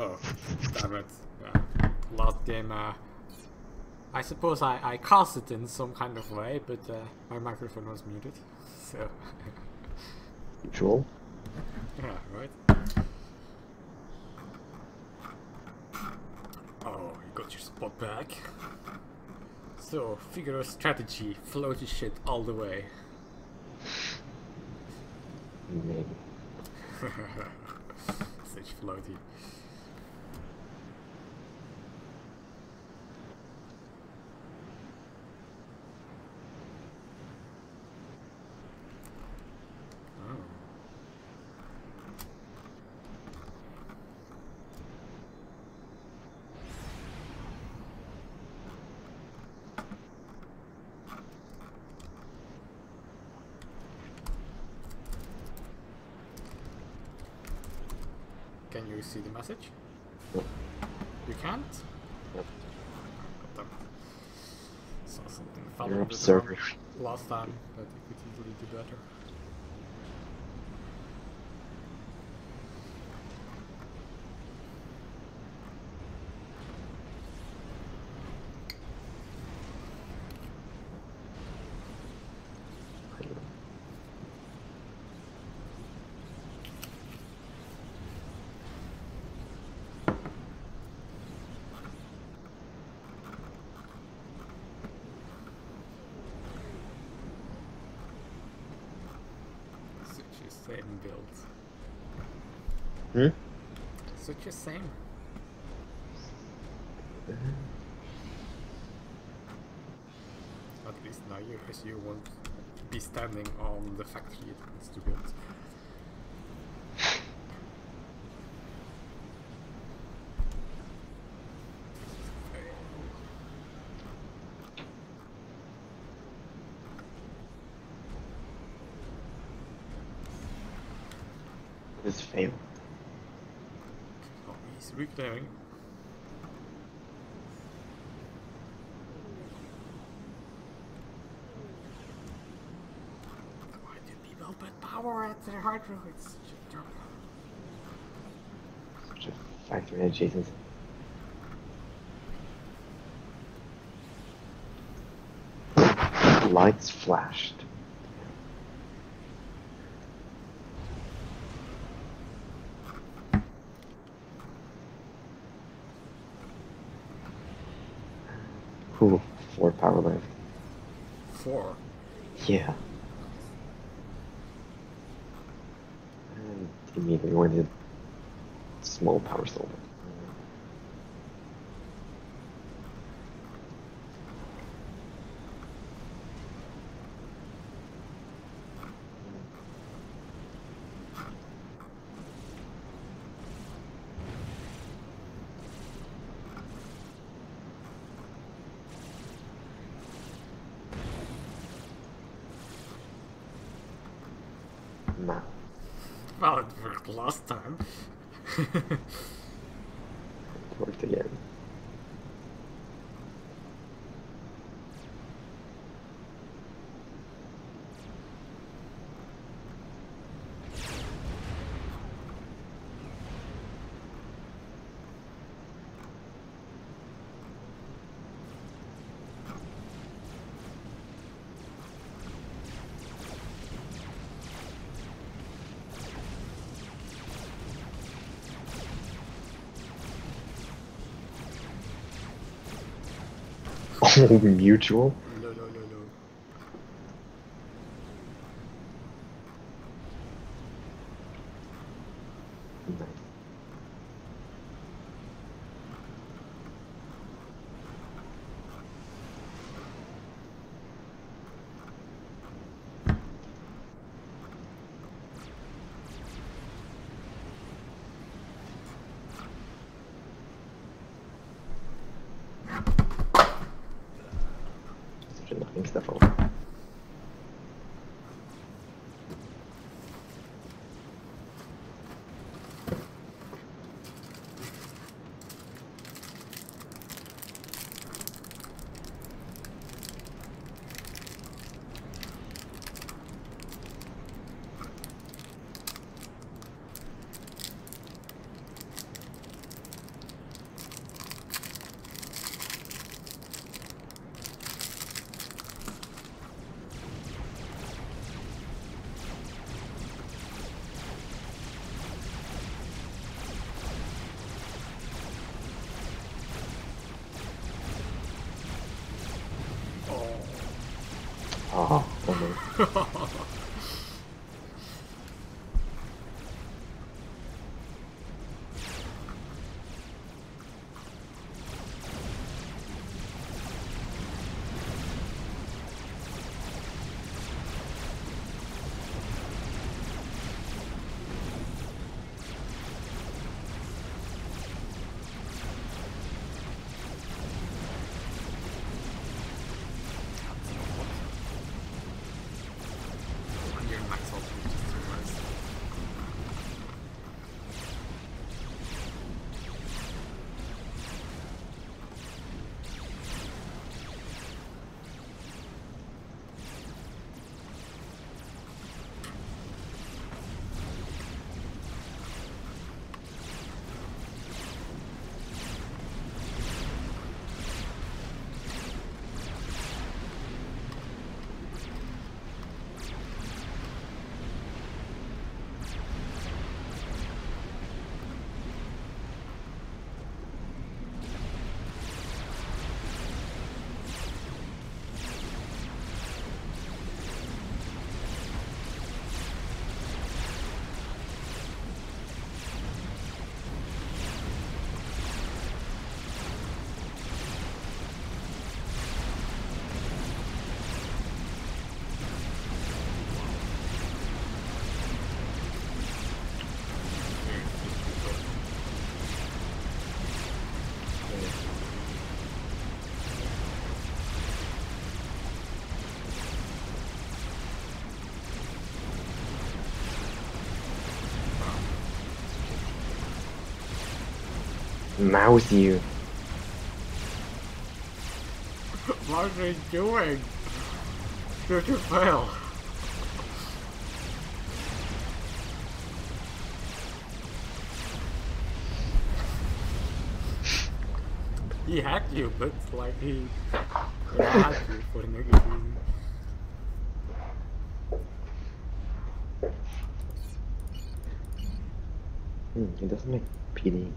Oh, damn it. Uh, last game, uh, I suppose I, I cast it in some kind of way, but uh, my microphone was muted, so... Usual. yeah, right. Oh, you got your spot back. So, Figaro strategy, floaty shit all the way. Maybe. Such floaty. Oh. Can you see the message? You can't? It. Saw something Your observer. last time, but you could easily do better. Such a same build. Hmm? Such a same. At least now you, you won't be standing on the factory it wants to build. This fail. Oh, he's reclaiming. Why do people put power at their hydro? It's such a joke. Such a factory adjacent. Lights flashed. Ooh, four power left. Four. Yeah. And immediately went to small power solar. Well, it worked last time. It worked again. Mutual? ああ、mouse you. What are you doing? Did you fail? he hacked you, but it's like he hacked you for good. Hmm, he doesn't make PD.